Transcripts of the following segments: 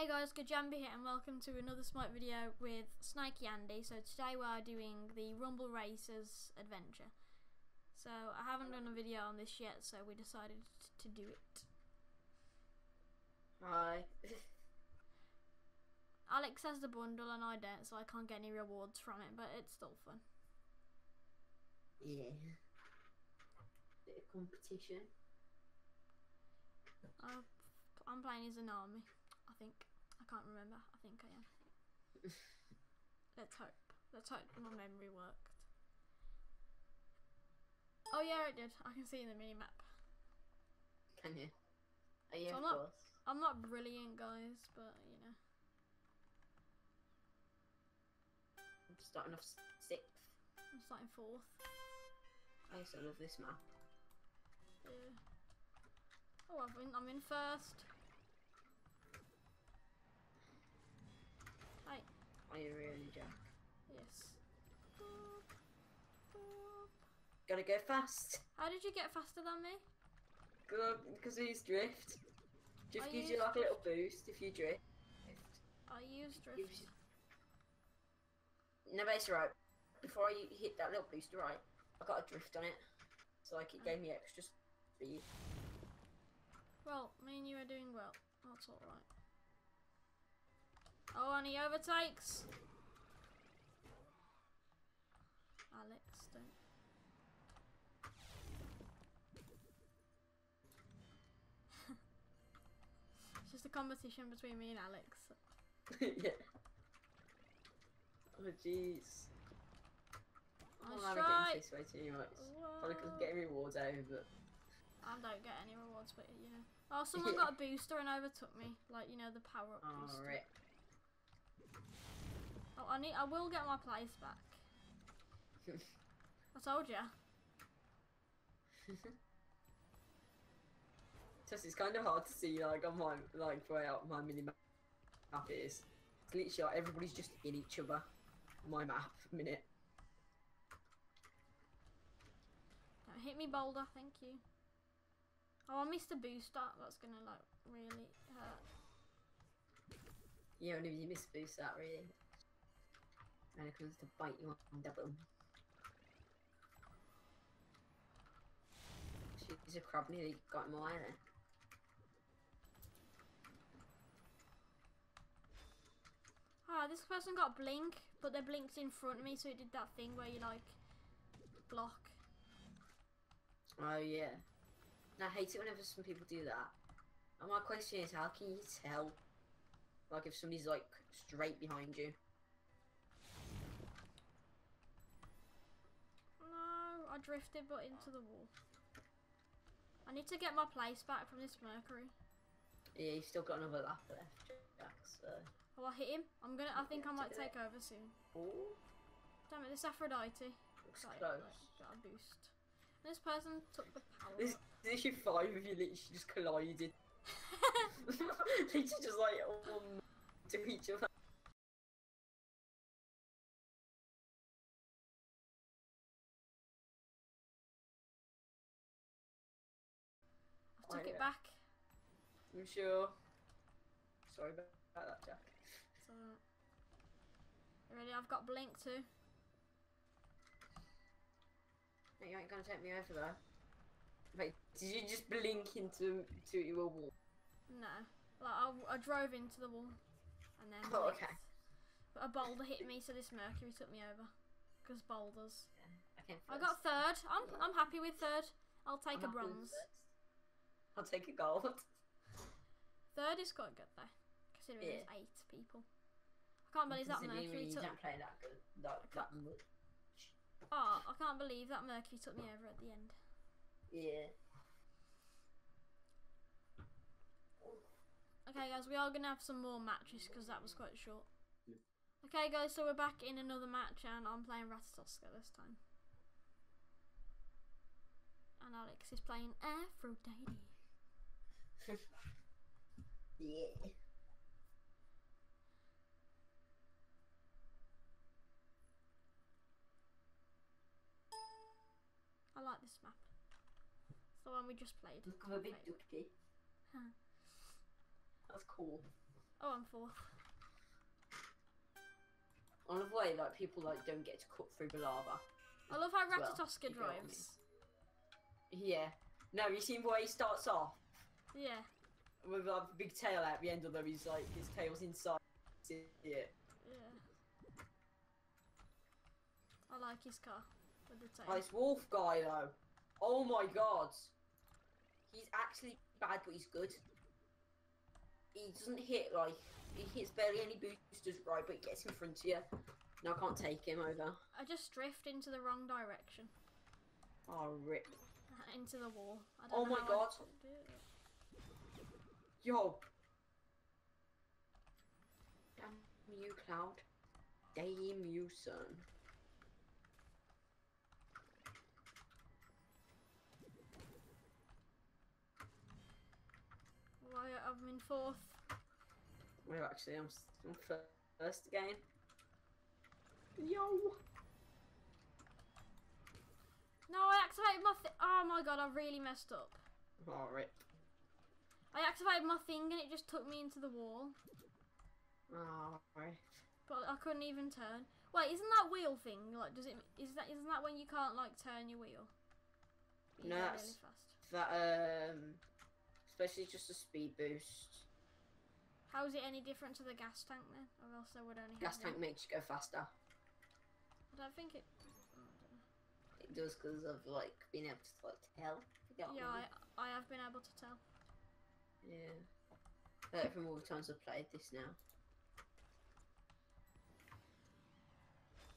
Hey guys, Gajambi here and welcome to another Smite video with SnakieAndy. So today we are doing the Rumble Racers adventure. So I haven't done a video on this yet, so we decided to do it. Hi. Alex has the bundle and I don't, so I can't get any rewards from it, but it's still fun. yeah. Bit of competition. i I'm playing as an army, I think. I can't remember. I think I am. Let's hope. Let's hope my memory worked. Oh yeah, it did. I can see in the mini map. Can you? Oh, yeah, So of I'm not- course. I'm not brilliant, guys, but you know. I'm starting off sixth. I'm starting fourth. I to love this map. Yeah. Oh, I've been, I'm in first. Hey, Are you really, Jack? yes. Boop, boop. Gotta go fast. How did you get faster than me? Good, because he's drift. Drift I gives you used like a little boost if you drift. I used drift. you... No, but it's right. Before I hit that little boost, right, I got a drift on it. So like it gave me extra speed. Well, me and you are doing well. That's alright. Oh, and he overtakes. Alex, don't. it's just a competition between me and Alex. yeah. Oh jeez. I'm having try. this way too much. Probably because getting rewards over, but I don't get any rewards, but you know. Oh, someone got a booster and overtook me. Like, you know, the power up oh booster. rip. Oh, I need. I will get my place back. I told you. Just it's kind of hard to see like on my like way out my mini map is. It's literally like everybody's just in each other. My map minute. Don't hit me, boulder. Thank you. Oh, I missed a booster. That's gonna like really hurt. Yeah, only you miss boost that really. And it comes to bite you on double. She's a crab nearly got my eye there. Ah, this person got blink, but their blink's in front of me, so it did that thing where you like block. Oh yeah. And I hate it whenever some people do that. And my question is, how can you tell, like, if somebody's like straight behind you? No, I drifted, but into the wall. I need to get my place back from this Mercury. Yeah, you've still got another lap left, Jack. So. Oh, I hit him. I'm gonna. I think I might take it. over soon. Oh, Damn it, this Aphrodite. looks Got, close. like, got a boost. This person took the power. This, this is five of you literally just collided. Literally just like um, to each other. I took it back. I'm sure. Sorry about that, Jack. So, you ready? I've got blink too. No, you ain't gonna take me over though. Wait, did you just blink into to your wall? No, like I, I drove into the wall, and then. Oh, okay. But a boulder hit me, so this Mercury took me over. Because boulders. I. I got third. I'm I'm happy with third. I'll take I'm a bronze. I'll take a gold. Third is quite good though, considering Yeah. there's eight people. I can't believe that Mercury you took. don't play that good, that, that much. Oh, I can't believe that Mercury took me over at the end. Yeah. Okay, guys, we are gonna have some more matches because that was quite short. Yeah. Okay, guys, so we're back in another match, and I'm playing Ratatoskr this time. And Alex is playing Aphrodite. Yeah. I like this map. It's the one we just played. Look, I'm a big ducky. Eh? Huh. That's cool. Oh, I'm fourth. I love the way like people like don't get to cut through the lava. I love how Well, Ratatoskr get what I drives. Yeah. No, you seen way he starts off Yeah, with like, a big tail out the end of them. He's like his tail's inside. See it. yeah. I like his car with the tail. Oh, this wolf guy though. Oh my god. He's actually bad, but he's good. He doesn't hit like he hits barely any boosters right, but he gets in front of you. No, I can't take him over. I just drift into the wrong direction. Oh rip. Into the wall. I Oh don't know my God. Yo. Damn you, Cloud. Damn you, son. I- I'm in fourth. Well, actually, I'm, first again. Yo. No, I activated my. Oh my god, I really messed up. Oh rip. I activated my thing and it just took me into the wall, Oh rip. but I couldn't even turn. Wait, isn't that wheel thing like? Does it? Is that? Isn't that when you can't like turn your wheel? You No, that's- really fast. That um, especially just a speed boost. How is it any different to the gas tank then? Or else I would only Gas tank makes you go faster. I don't think it. oh, I don't know. It does because of like being able to like tell. Yeah, I, I have been able to tell. Yeah. Like from all the times I've played this now.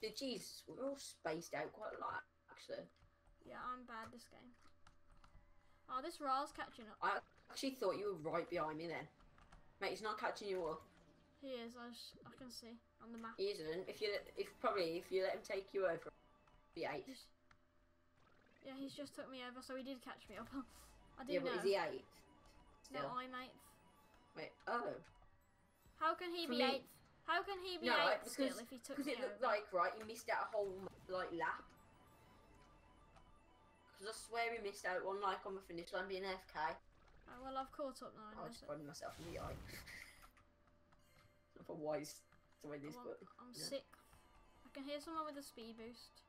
Dude, jeez, we're all spaced out quite a lot, actually. Yeah, I'm bad this game. Oh, this Ra's catching up. I actually thought you were right behind me then. Mate, he's not catching you up. He is. I, sh- I can see on the map. He isn't. If you, if probably if you let him take you over, be eight. He's, yeah, he's just took me over, so he did catch me up. I do Yeah, know. but is he eight? no, I'm eighth. Wait. Oh. How can he For be me- eighth? How can he be No, eighth because- still if he took Because it looked like right, you missed out a whole like lap. Because I swear we missed out one like on the finish line being AFK. I've caught up now. I was prodding myself in the eye. Not for wise to win this, but I'm yeah. sixth. I can hear someone with a speed boost.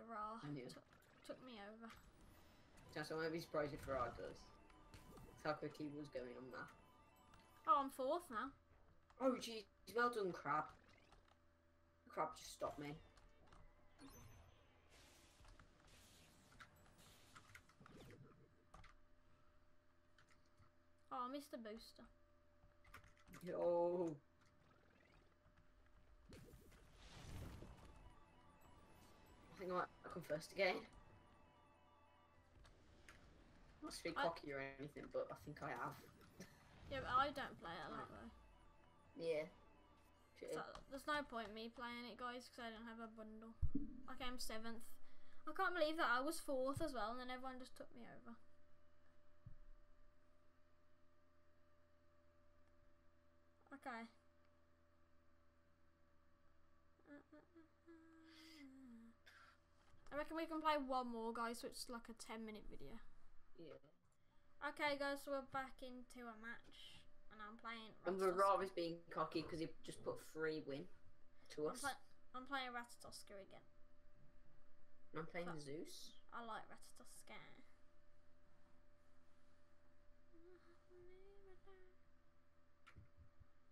The Ra took, took me over. just I won't be surprised if Farad does. That's how quick he was going on that. Oh, I'm fourth now. Oh geez, well done, Crab. Crab just stopped me. I missed the booster. Yo. I think I might come first again. Not to be I- cocky or anything, but I think I have. Yeah, but I don't play it a lot though. Yeah. So there's no point me playing it, guys, because I don't have a bundle. I came seventh. I can't believe that I was fourth as well, and then everyone just took me over. Okay. I reckon we can play one more, guys, so it's like a 10 minute video. Yeah. Okay, guys, so we're back into a match, and I'm playing. And Ratatoskr. Varab is being cocky because he just put free win to I'm, us. play- I'm playing Ratatoskr again. I'm playing Fuck. Zeus. I like Ratatoskr.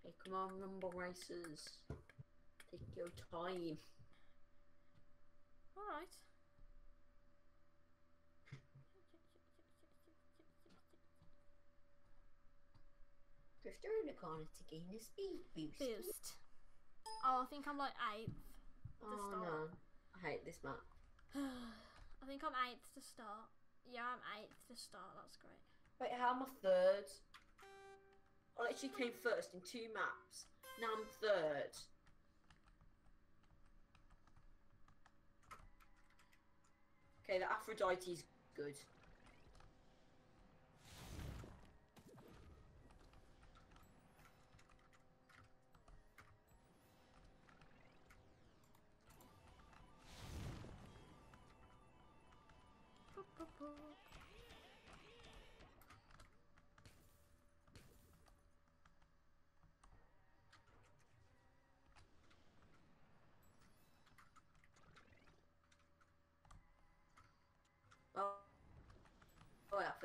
Hey, come on, Rumble Racers. Take your time. Alright. Drifter in the corner to gain a speed boost. Boost. Oh, I think I'm like eighth. Oh start. no. I hate this map. I think I'm eighth to start. Yeah, I'm eighth to start. That's great. Wait, how am I third? I literally came first in two maps. Now I'm third. Okay, the Aphrodite's good.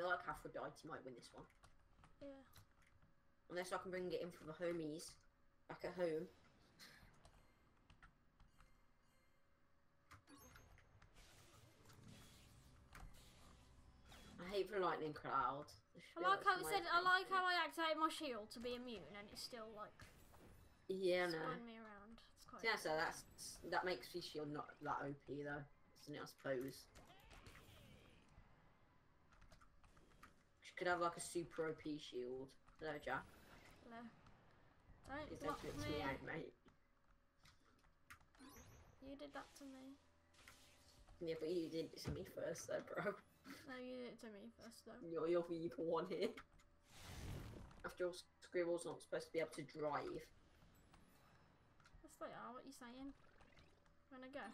Feel like Aphrodite might win this one. Yeah. Unless I can bring it in for the homies back at home. I hate the lightning cloud. I like how it said. I like how I activate my shield to be immune, and it's still like Yeah, no. me around. It's quite. Yeah, so that's that makes the shield not that OP though, doesn't it? I suppose. Could have like a super OP shield. Hello, Jack. Hello. Don't block me. me out, mate. You did that to me. Yeah, but you did it to me first, though, bro. No, you did it to me first, though. You're, you're the evil one here. After all, Scribble's not supposed to be able to drive. Yes, they are. What you saying? Wanna go?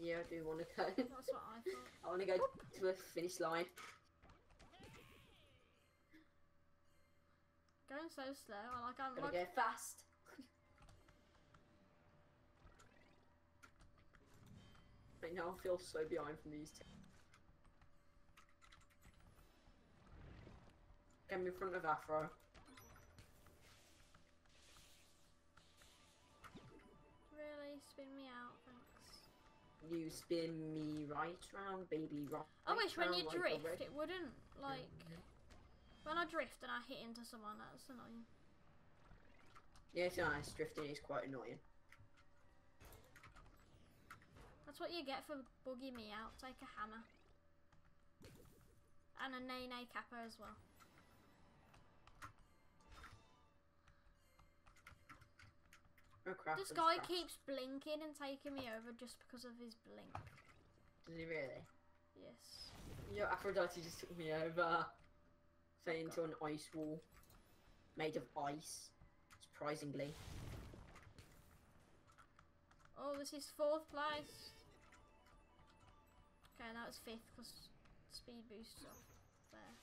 Yeah, I do want to go. That's what I thought. I want to go to the finish line. Going so slow. I like. I'm Gotta like. go fast. Right now, I feel so behind from these two. Get me in front of Afro. Really spin me out, thanks. You spin me right round, baby, right. I wish when you drift, it wouldn't like. When I drift and I hit into someone, that's annoying. Yeah, it's nice. Drifting is quite annoying. That's what you get for bugging me out. Take a hammer. And a Nene Kappa as well. Oh crap. This guy fast. keeps blinking and taking me over just because of his blink. Does he really? Yes. Yo, Aphrodite just took me over. Fell into an ice wall. Made of ice. Surprisingly. Oh, this is fourth place. Okay, that was fifth because speed boost off there.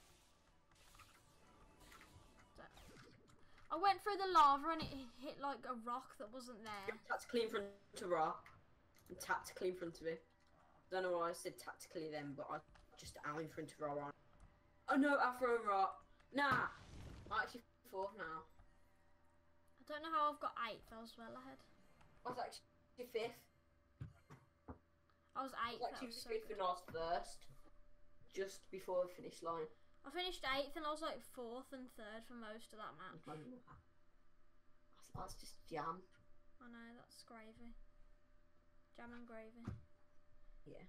I went through the lava and it hit like a rock that wasn't there. Tactically in front of Ra. And tactically in front of. Don't know why I said tactically then, but I just am in front of Ra. Oh no, Afro Ra. Nah. I'm actually fourth now. I don't know how I've got eighth. I was well ahead. I was actually fifth. I was I eighth. was actually was so fifth good. and I was first. Just before the finish line. I finished eighth and I was like fourth and third for most of that match. That's, that's just jam. I know that's gravy. Jam and gravy. Yeah.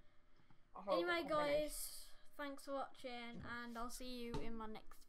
Anyway, guys, thanks for watching, and I'll see you in my next